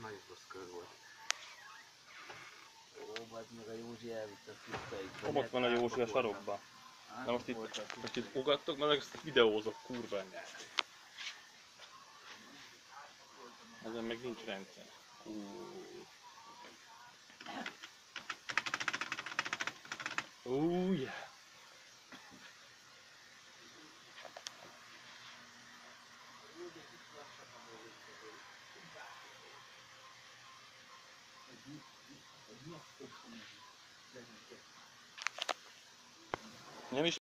nagyon rossz kör volt. Ó, meg a Józsi elvitt a fitta Ott van a Józsi a sarokba. Na most hát, itt, most itt ugattok, na meg ezt videózok, kurva anyát. Ezen meg nincs rendszer. Ooh, yeah. Ne